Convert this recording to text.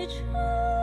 最初。